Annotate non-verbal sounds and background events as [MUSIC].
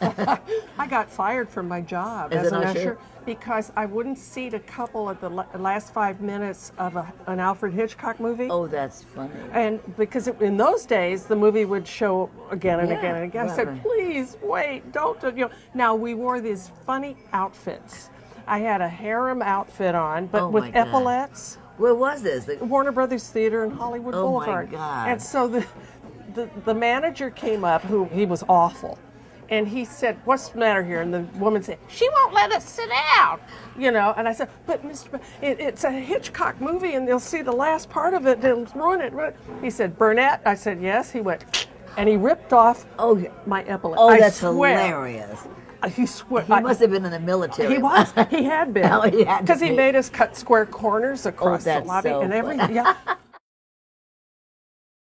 [LAUGHS] I got fired from my job As as, an usher? because I wouldn't seat a couple at the last five minutes of a, an Alfred Hitchcock movie. Oh, that's funny. And because it, in those days the movie would show again and Yeah, again and again, I said. "Please wait, don't." You know, now we wore these funny outfits. I had a harem outfit on, but Oh, with epaulets. Where was this? The- Warner Brothers Theater in Hollywood Oh, my Boulevard. God. And so the, the the manager came up, who he was awful, and he said, "What's the matter here?" And the woman said, "She won't let us sit down." You know, and I said, "But Mr. It, it's a Hitchcock movie, and they'll see the last part of it. They'll ruin it." ruin it." He said, "Burnett." I said, "Yes." He went, and he ripped off oh, my epaulette. oh, I that's swear. hilarious. He swear. He must have been in the military. He was. He had [LAUGHS] been. Oh, he had to Because he be. made us cut square corners oh, across the that's lobby so and every funny. yeah.